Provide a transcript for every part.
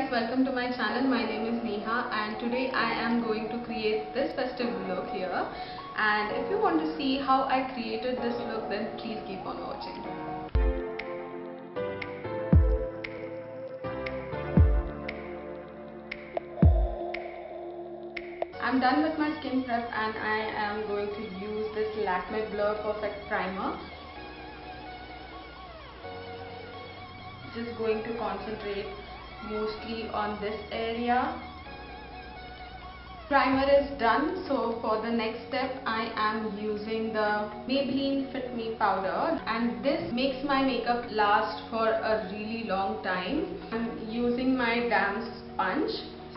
guys, welcome to my channel. My name is Neha and today I am going to create this festive look here. And if you want to see how I created this look then please keep on watching. I'm done with my skin prep and I am going to use this Lakme Blur Perfect Primer. Just going to concentrate mostly on this area. Primer is done so for the next step I am using the Maybelline Fit Me powder and this makes my makeup last for a really long time. I'm using my damp sponge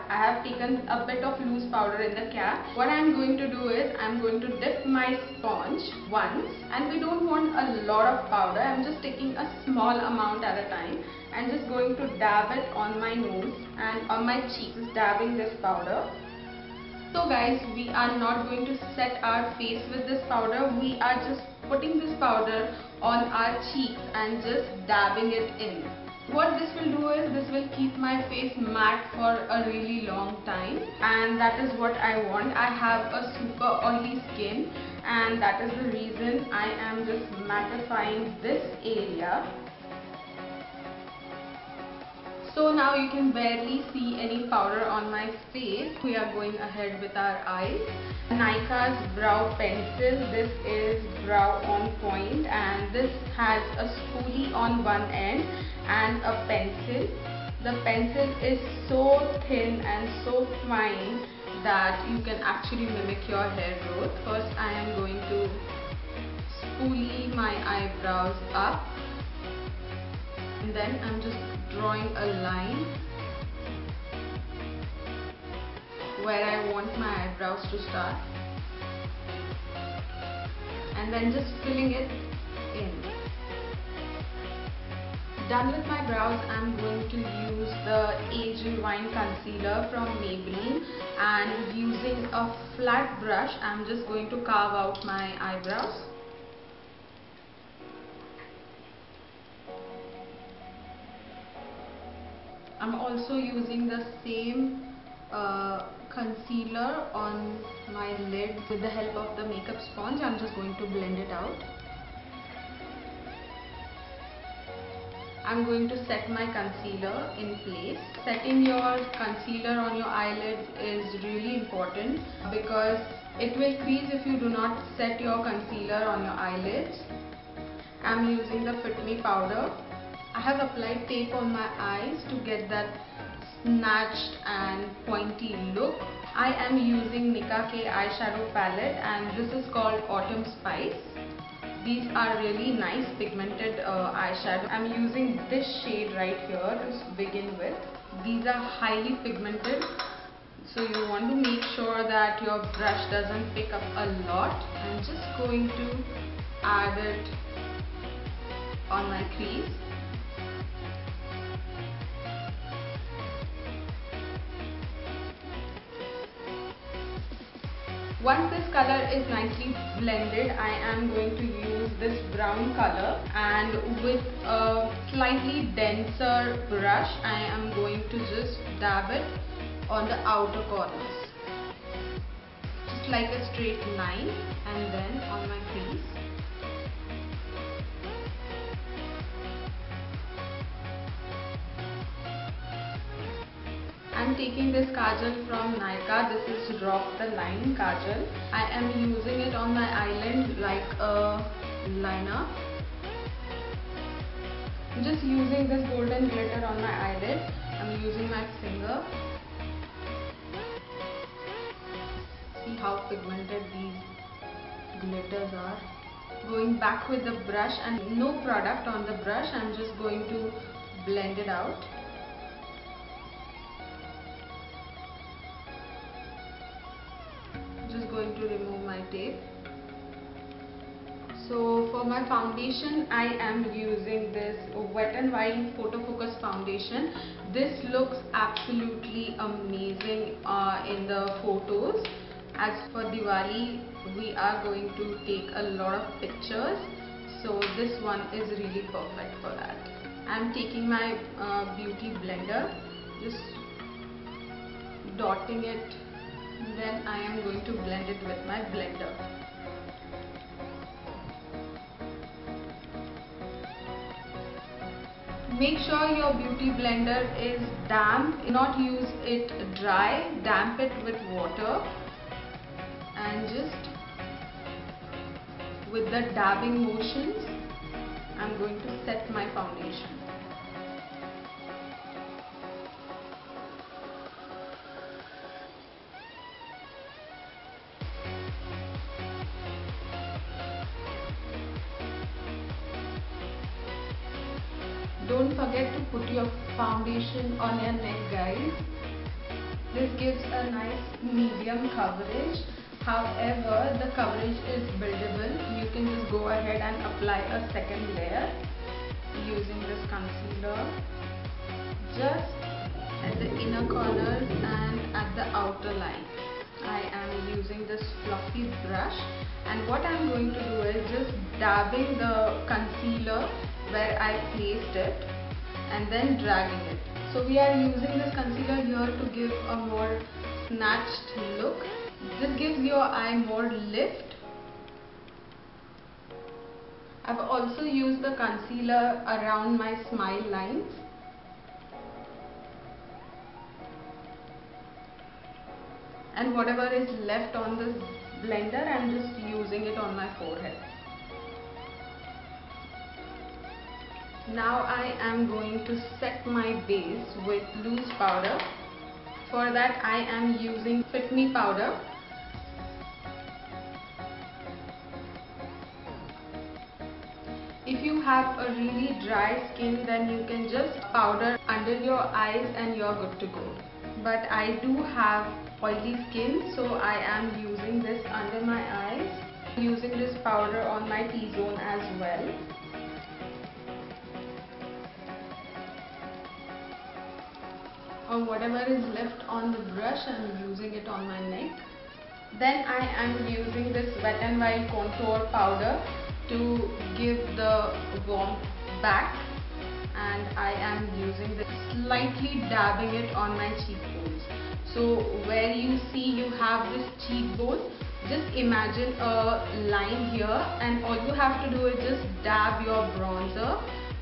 I have taken a bit of loose powder in the cap. What I am going to do is I am going to dip my sponge once and we don't want a lot of powder. I am just taking a small amount at a time and just going to dab it on my nose and on my cheeks dabbing this powder. So guys, we are not going to set our face with this powder. We are just putting this powder on our cheeks and just dabbing it in. What this will do is this will keep my face matte for a really long time and that is what I want. I have a super oily skin and that is the reason I am just mattifying this area. So now you can barely see any powder on my face. We are going ahead with our eyes. Nykaa's brow pencil. This is brow on point and this has a spoolie on one end and a pencil. The pencil is so thin and so fine that you can actually mimic your hair growth. First I am going to spoolie my eyebrows up and then I'm just drawing a line where I want my eyebrows to start and then just filling it in. Done with my brows, I'm going to use the Age Rewind Concealer from Maybelline and using a flat brush, I'm just going to carve out my eyebrows. I'm also using the same uh, concealer on my lids with the help of the makeup sponge. I'm just going to blend it out. I'm going to set my concealer in place. Setting your concealer on your eyelids is really important because it will crease if you do not set your concealer on your eyelids. I'm using the Fit Me powder I have applied tape on my eyes to get that snatched and pointy look. I am using Nicka K eyeshadow palette and this is called Autumn Spice. These are really nice pigmented uh, eyeshadow. I'm using this shade right here to begin with. These are highly pigmented so you want to make sure that your brush doesn't pick up a lot. I'm just going to add it on my crease Once this color is nicely blended, I am going to use this brown color and with a slightly denser brush, I am going to just dab it on the outer corners. Just like a straight line and then on my crease. I'm taking this kajal from Nykaa. This is Rock the Line kajal. I am using it on my eyelid like a liner. Just using this golden glitter on my eyelid. I'm using my finger. See how pigmented these glitters are. Going back with the brush and no product on the brush. I'm just going to blend it out. Going to remove my tape. So for my foundation I am using this Wet n Wild Photo Focus foundation. This looks absolutely amazing uh, in the photos. As for Diwali we are going to take a lot of pictures. So this one is really perfect for that. I'm taking my uh, beauty blender just dotting it then I am going to blend it with my blender. Make sure your beauty blender is damp not use it dry damp it with water and just with the dabbing motions I'm going to set my foundation Don't forget to put your foundation on your neck guys. This gives a nice medium coverage. However, the coverage is buildable. You can just go ahead and apply a second layer using this concealer. Just at the inner corners and at the outer line. I am using this fluffy brush and what I am going to do is just dabbing the concealer where I placed it and then dragging it. So we are using this concealer here to give a more snatched look. This gives your eye more lift. I've also used the concealer around my smile lines. And whatever is left on this blender, I'm just using it on my forehead. Now I am going to set my base with loose powder. For that I am using Fit Me powder. If you have a really dry skin then you can just powder under your eyes and you're good to go. But I do have oily skin so I am using this under my eyes. Using this powder on my T-zone as well. Or whatever is left on the brush I am using it on my neck. Then I am using this Wet n Wild contour powder to give the warmth back and I am using this slightly dabbing it on my cheekbones. So where you see you have this cheekbone just imagine a line here and all you have to do is just dab your bronzer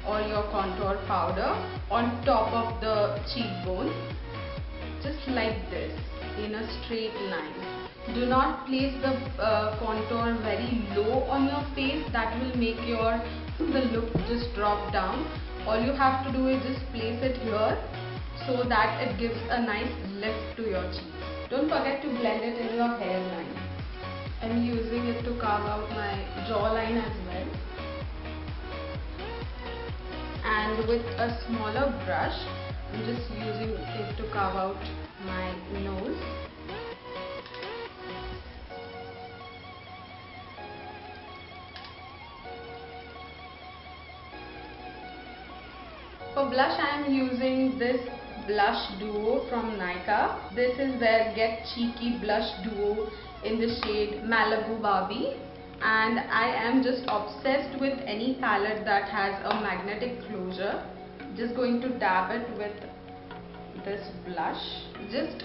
or your contour powder on top of the cheekbone just like this in a straight line. Do not place the uh, contour very low on your face. That will make your the look just drop down. All you have to do is just place it here so that it gives a nice lift to your cheeks. Don't forget to blend it in your hairline. I'm using it to carve out my jawline as well and with a smaller brush I'm just using it to carve out my nose For blush I am using this blush duo from Nykaa. This is their Get Cheeky blush duo in the shade Malibu Barbie and I am just obsessed with any palette that has a magnetic closure. Just going to dab it with this blush. Just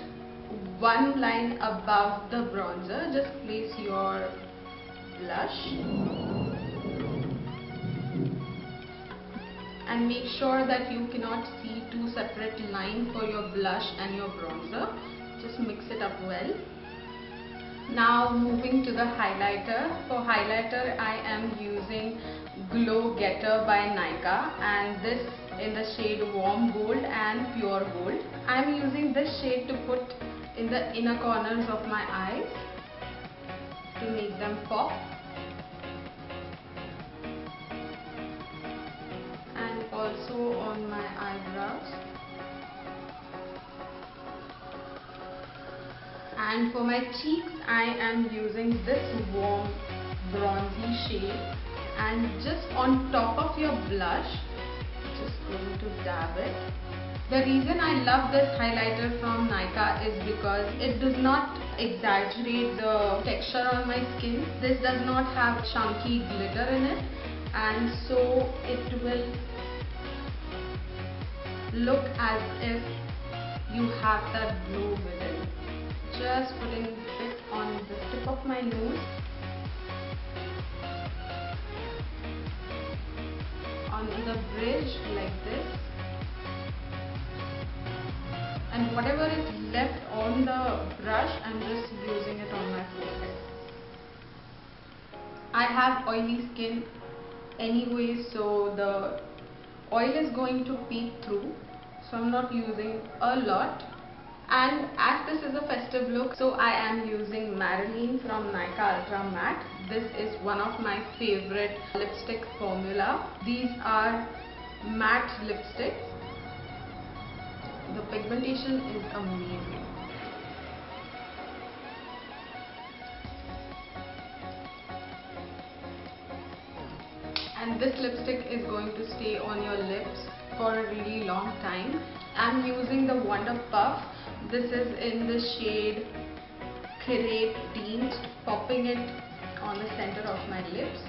one line above the bronzer. Just place your blush. And make sure that you cannot see two separate lines for your blush and your bronzer. Just mix it up well now moving to the highlighter. For highlighter I am using Glow Getter by Nykaa and this in the shade Warm Gold and Pure Gold. I am using this shade to put in the inner corners of my eyes to make them pop. And also on my and for my cheeks I am using this warm bronzy shade. And just on top of your blush just going to dab it. The reason I love this highlighter from Nykaa is because it does not exaggerate the texture on my skin. This does not have chunky glitter in it. And so it will look as if you have that glow within. Just putting it on the tip of my nose. On the bridge like this. And whatever is left on the brush, I'm just using it on my forehead. I have oily skin anyway so the oil is going to peek through so I'm not using a lot and as this is a festive look so I am using Marilyn from Nykaa Ultra Matte this is one of my favorite lipstick formula these are matte lipsticks the pigmentation is amazing and this lipstick is going to stay on your lips for a really long time. I'm using the Wonder Puff. This is in the shade Crepe Teen. Popping it on the center of my lips.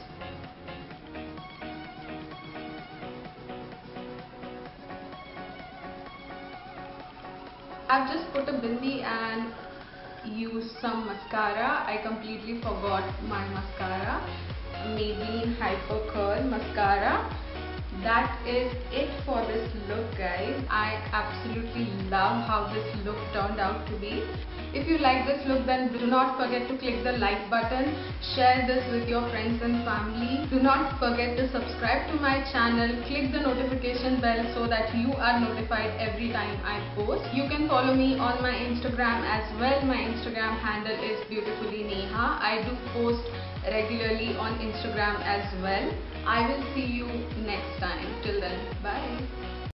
I've just put a bindi and used some mascara. I completely forgot my mascara. Maybelline Hyper Curl Mascara. That is it for this look guys. I absolutely love how this look turned out to be. If you like this look then do not forget to click the like button. Share this with your friends and family. Do not forget to subscribe to my channel. Click the notification bell so that you are notified every time I post. You can follow me on my Instagram as well. My Instagram handle is beautifully Neha. I do post regularly on Instagram as well. I will see you next time. Till then, bye.